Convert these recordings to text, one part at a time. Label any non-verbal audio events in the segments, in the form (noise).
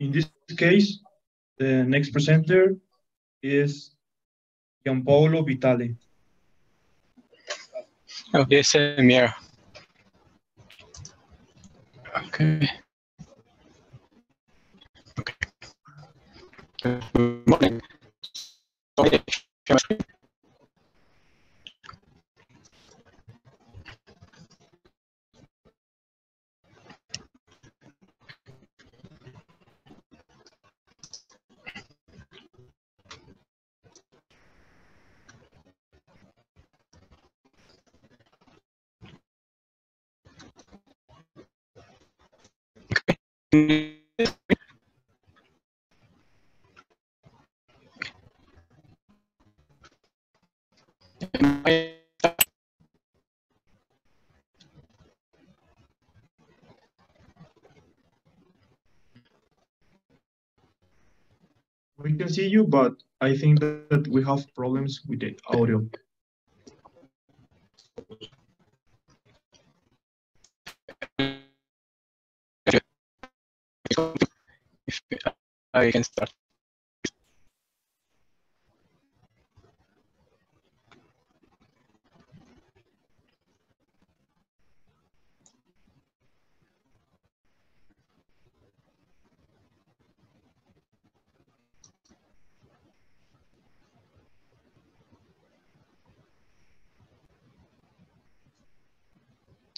in this case, the next presenter is Gianpaolo Vitale. Yes, I'm here. Okay. Okay. Good morning. We can see you, but I think that we have problems with the audio. If I can start.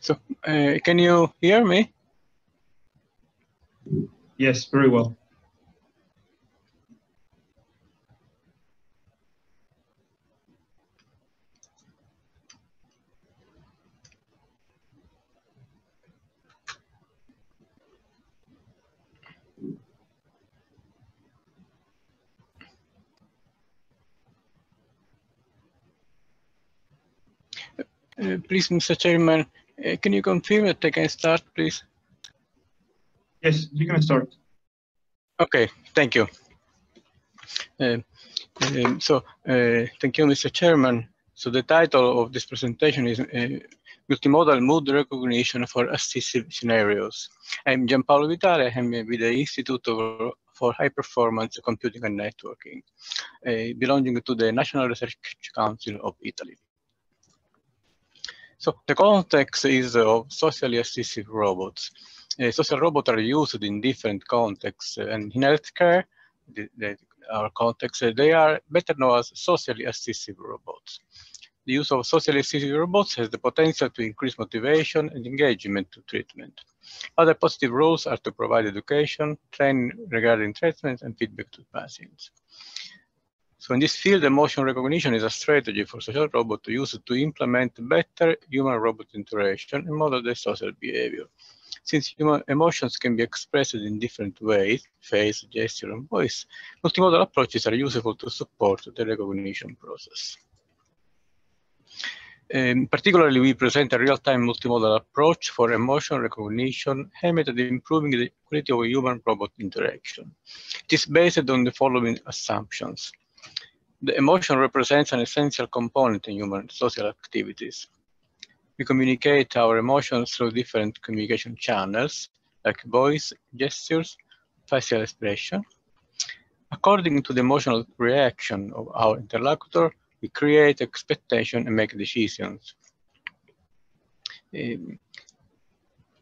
So, uh, can you hear me? Yes, very well. Uh, please, Mr. Chairman, uh, can you confirm that I can start, please? Yes, you can start. Okay, thank you. Uh, um, so, uh, thank you, Mr. Chairman. So the title of this presentation is uh, Multimodal Mood Recognition for Assistive Scenarios. I'm Gianpaolo Vitale, I'm with the Institute of, for High Performance Computing and Networking, uh, belonging to the National Research Council of Italy. So the context is of socially assistive robots. Uh, social robots are used in different contexts, uh, and in healthcare, the, the, our context, uh, they are better known as socially assistive robots. The use of socially assistive robots has the potential to increase motivation and engagement to treatment. Other positive roles are to provide education, training regarding treatment, and feedback to patients. So in this field, emotion recognition is a strategy for social robots to use to implement better human-robot interaction and model the social behavior. Since human emotions can be expressed in different ways, face, gesture, and voice, multimodal approaches are useful to support the recognition process. Um, particularly, we present a real-time multimodal approach for emotion recognition aimed at improving the quality of human-robot interaction. It is based on the following assumptions. The emotion represents an essential component in human social activities. We communicate our emotions through different communication channels, like voice, gestures, facial expression. According to the emotional reaction of our interlocutor, we create expectation and make decisions. Um,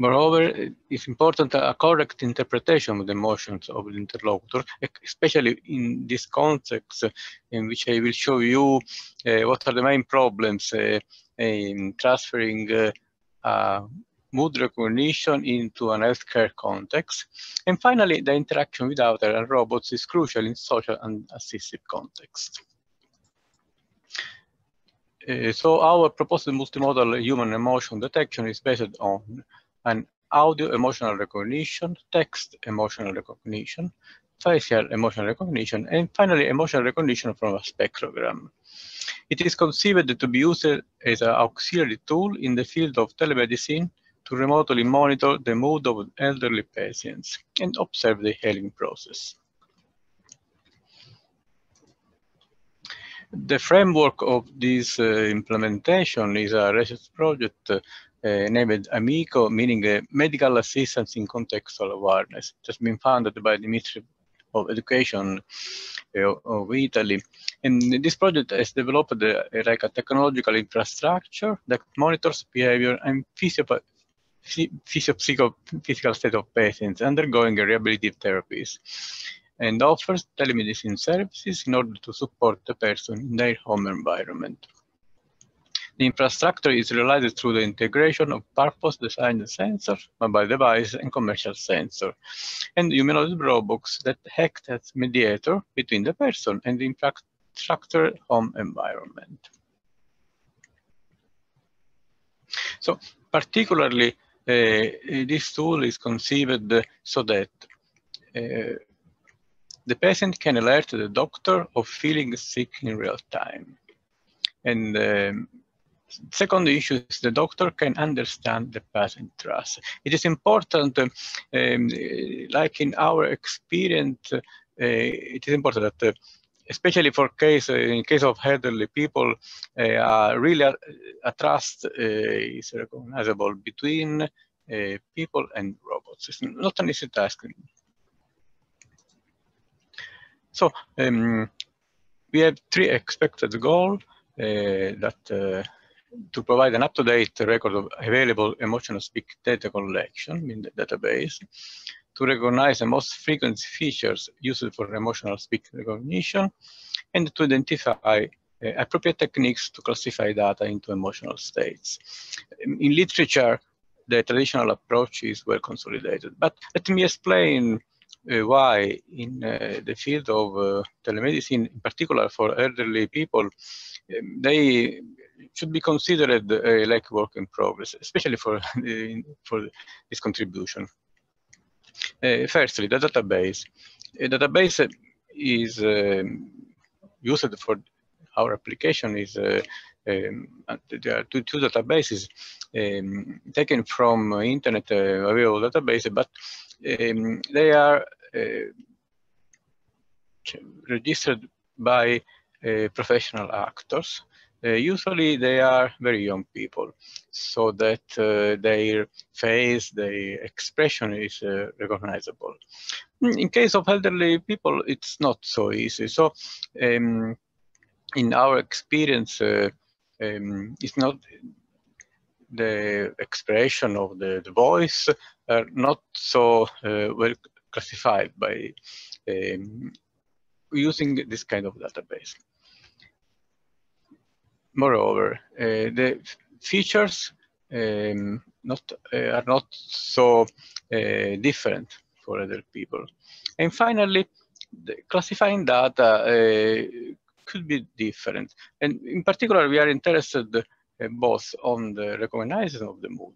Moreover, it's important a correct interpretation of the emotions of the interlocutor, especially in this context in which I will show you uh, what are the main problems uh, in transferring uh, uh, mood recognition into an healthcare context. And finally, the interaction with other robots is crucial in social and assistive contexts. Uh, so our proposed multimodal human emotion detection is based on an audio emotional recognition, text emotional recognition, facial emotional recognition, and finally emotional recognition from a spectrogram. It is conceived to be used as an auxiliary tool in the field of telemedicine to remotely monitor the mood of elderly patients and observe the healing process. The framework of this uh, implementation is a research project uh, named Amico, meaning uh, medical assistance in contextual awareness. It has been founded by the Ministry of Education uh, of Italy. And this project has developed uh, like a technological infrastructure that monitors behavior and physio physical state of patients undergoing rehabilitative therapies and offers telemedicine services in order to support the person in their home environment. The infrastructure is realized through the integration of purpose-designed sensors, mobile devices, and commercial sensors, and humanoid robots that act as mediator between the person and the infrastructure home environment. So particularly, uh, this tool is conceived so that uh, the patient can alert the doctor of feeling sick in real time. And um, second issue is the doctor can understand the patient trust. It is important, um, like in our experience, uh, it is important that uh, especially for case uh, in case of elderly people, uh, really a, a trust uh, is recognizable between uh, people and robots. It's not an easy task. So um, we have three expected goals that to provide an up-to-date record of available emotional speak data collection in the database, to recognize the most frequent features used for emotional speak recognition, and to identify uh, appropriate techniques to classify data into emotional states. In literature, the traditional approach is well consolidated, but let me explain uh, why in uh, the field of uh, telemedicine, in particular for elderly people, they should be considered uh, like work in progress, especially for, for this contribution. Uh, firstly, the database. A database is um, used for our application is uh, um, there are two, two databases um, taken from internet uh, available database, but um, they are uh, registered by uh, professional actors uh, usually they are very young people, so that uh, their face, their expression is uh, recognizable. In case of elderly people, it's not so easy. So um, in our experience, uh, um, it's not the expression of the, the voice are not so uh, well classified by um, using this kind of database. Moreover, uh, the features um, not uh, are not so uh, different for other people. And finally, classifying data could be different. And in particular, we are interested both on the recognition of the mood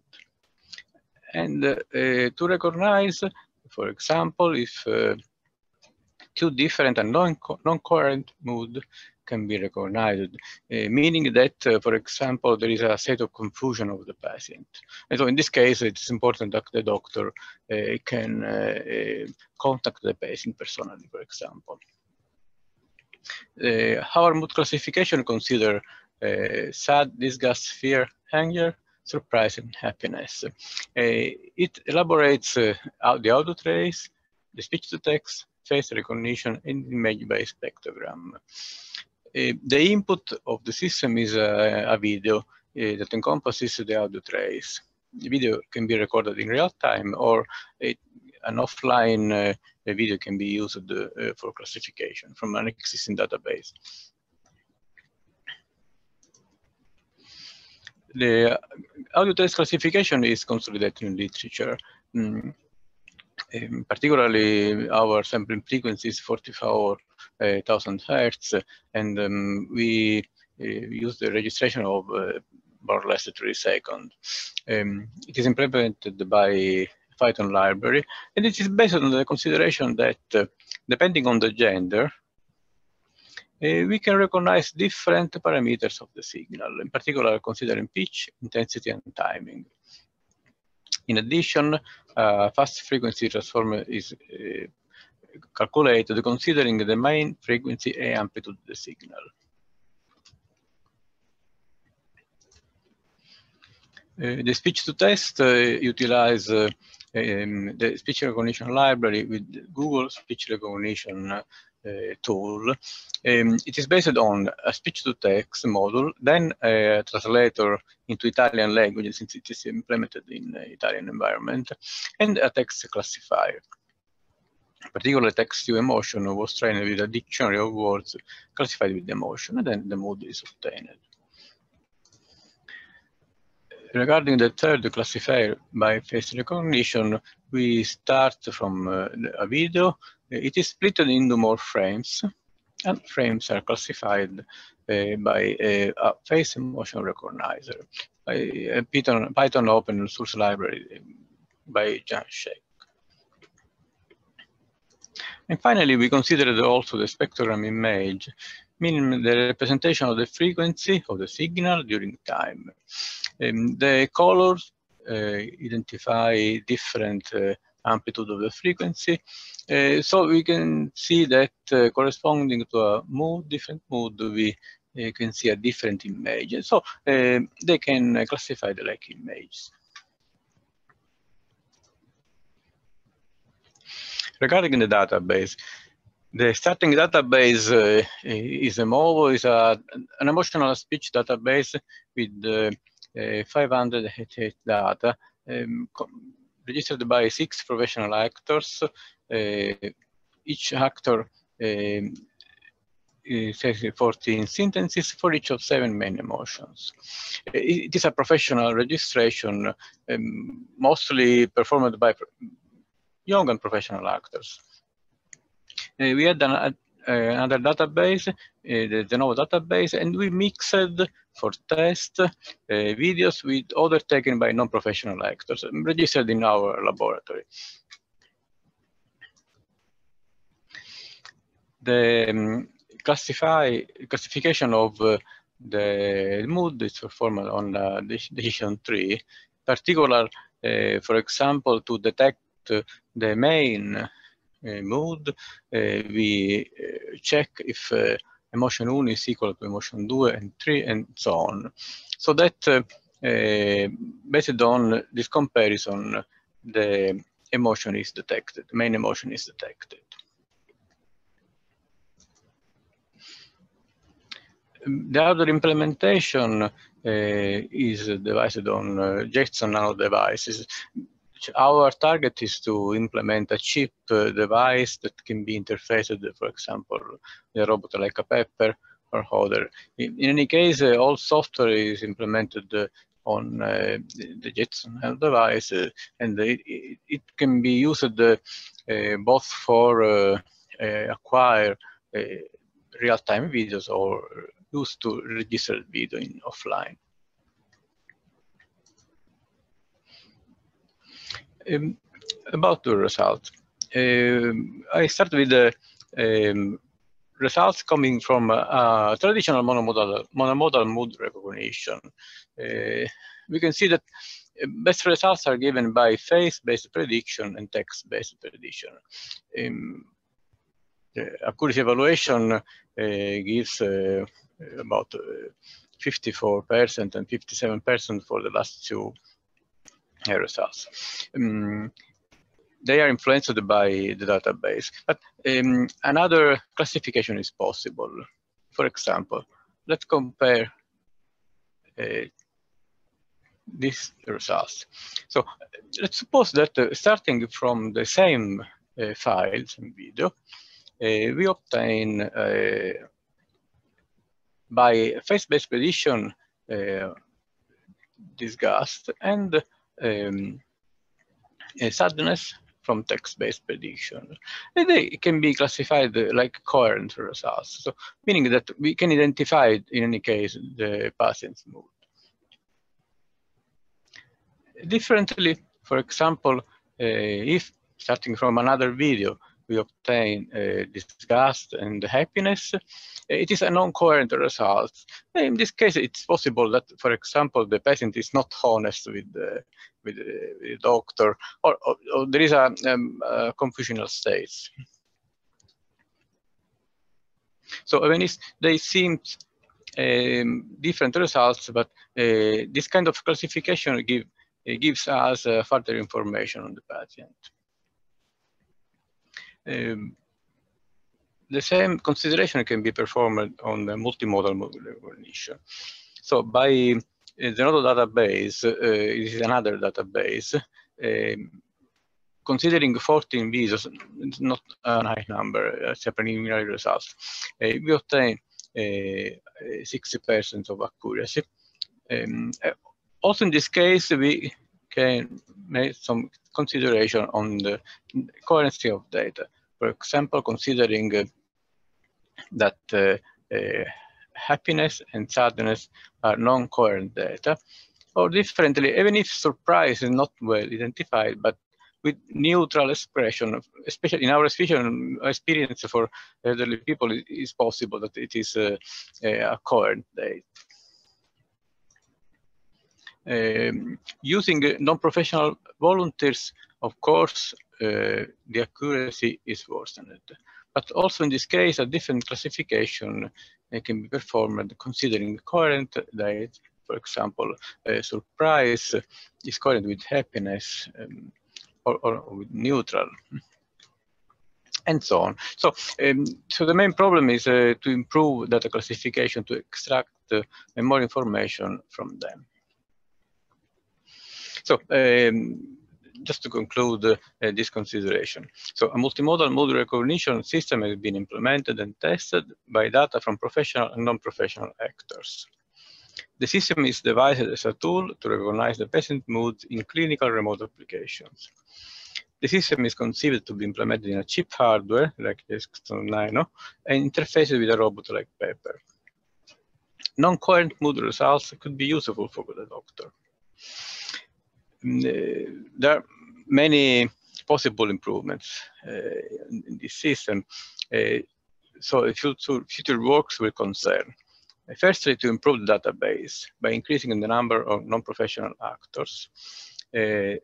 and uh, to recognize, for example, if uh, two different and non-coherent mood can be recognized, uh, meaning that, uh, for example, there is a state of confusion of the patient. And so in this case, it's important that the doctor uh, can contact the patient personally, for example. Our mood classification consider sad, disgust, fear, anger, surprise, and happiness. it elaborates the audio trace, the speech-to-text, face recognition, and image-based spectrogram. Uh, the input of the system is a, a video uh, that encompasses the audio trace. The video can be recorded in real time or it, an offline uh, video can be used uh, for classification from an existing database. The audio trace classification is consolidated in literature. Mm. Particularly our sampling frequency is 44,000 hertz, and um, we uh, use the registration of uh, more or less three seconds. Um, it is implemented by Python library, and it is based on the consideration that uh, depending on the gender, uh, we can recognize different parameters of the signal, in particular considering pitch, intensity, and timing. In addition, uh, fast frequency transform is uh, calculated considering the main frequency and amplitude of the signal. Uh, the speech to test uh, utilize uh, um, the speech recognition library with Google speech recognition uh, tool. Um, it is based on a speech-to-text model, then a translator into Italian language since it is implemented in Italian environment, and a text classifier. Particularly text to emotion was trained with a dictionary of words classified with emotion, and then the mood is obtained. Regarding the third classifier by face recognition, we start from uh, a video it is split into more frames, and frames are classified uh, by a, a, face motion recognizer by a Python, Python open source library by Jan Sheikh. And finally, we considered also the spectrogram image, meaning the representation of the frequency of the signal during time. Um, the colors uh, identify different uh, amplitude of the frequency. Uh, so we can see that uh, corresponding to a mood, different mood, we uh, can see a different image. So uh, they can classify the like images. Regarding the database, the starting database uh, is EMOVO, is a, an emotional speech database with uh, 588 data. Um, registered by six professional actors. Uh, each actor um, says 14 sentences for each of seven main emotions. It is a professional registration, um, mostly performed by young and professional actors. Uh, we had an, uh, another database, uh, the Zenodo database, and we mixed for test uh, videos with other taken by non-professional actors registered in our laboratory. The um, classify classification of uh, the mood is performed on uh, decision tree, particular, uh, for example, to detect the main uh, mood, we check if emotion 1 is equal to emotion 2 and 3 and so on. So that based on this comparison, the emotion is detected, main emotion is detected. The other implementation uh, is devised on uh, Jetson Nano devices our target is to implement a chip uh, device that can be interfaced, for example, a robot like a Pepper or other. In, in any case, uh, all software is implemented uh, on uh, the Jetson device, uh, and it, it, can be used uh, both for acquire real-time videos or used to register video in offline. Um, about the results, um, I start with the um, results coming from traditional monomodal, monomodal mood recognition. Uh, we can see that best results are given by face-based prediction and text-based prediction. Um, the accuracy evaluation gives about 54% uh, and 57% for the last two results. Um, they are influenced by the database. But um, another classification is possible. For example, let's compare uh, these results. So let's suppose that uh, starting from the same uh, files and video, uh, we obtain uh, by face-based prediction uh, disgust and um, sadness from text-based prediction. And they can be classified like coherent results, so meaning that we can identify, in any case, the patient's mood. Differently, for example, uh, if starting from another video, we obtain uh, disgust and happiness, it is a non-coherent result. In this case, it's possible that, for example, the patient is not honest with the, with the doctor, or, or, or there is a, um, a confusional state. So when they seem um, different results, but uh, this kind of classification give, uh, gives us uh, further information on the patient. Um, the same consideration can be performed on the multimodal recognition. So by uh, the Zenodo database, uh, it is another database, um, considering 14 visas, it's not a high number, it's a preliminary results. Uh, we obtain 60% of accuracy. Um, also in this case, we can make some consideration on the coherency of data. For example, considering that uh, uh, happiness and sadness are non-coherent data, or differently, even if surprise is not well identified, but with neutral expression, especially in our experience for elderly people, it is possible that it is a, a coherent date. Um, using non-professional volunteers, of course, uh, the accuracy is worsened. But also in this case, a different classification uh, can be performed considering current date. For example, surprise is coherent with happiness, um, or, or with neutral (laughs) and so on. So, um, so the main problem is uh, to improve data classification to extract uh, more information from them. So, um, just to conclude uh, this consideration. So a multimodal mood recognition system has been implemented and tested by data from professional and non-professional actors. The system is devised as a tool to recognize the patient moods in clinical remote applications. The system is conceived to be implemented in a cheap hardware like Jetson Nano and interfaced with a robot like Pepper. Non-coherent mood results could be useful for the doctor. Uh, there are many possible improvements uh, in this system. Uh, so future, future works will concern Firstly, to improve the database by increasing the number of non-professional actors. Uh,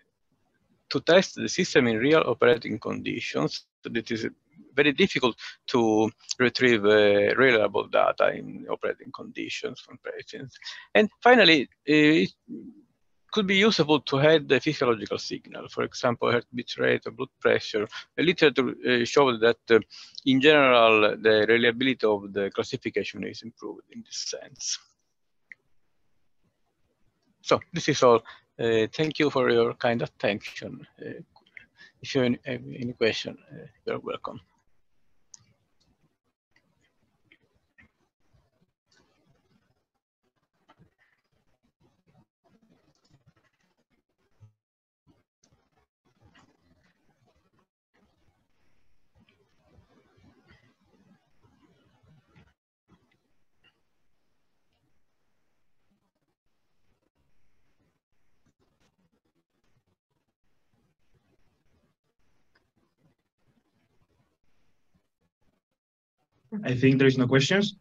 to test the system in real operating conditions, it is very difficult to retrieve uh, reliable data in operating conditions from patients. And finally, uh, could be useful to add the physiological signal, for example, heartbeat rate or blood pressure. The literature uh, shows that uh, in general, the reliability of the classification is improved in this sense. So this is all. Uh, thank you for your kind attention. Uh, if you have any, any question, uh, you're welcome. I think there is no questions.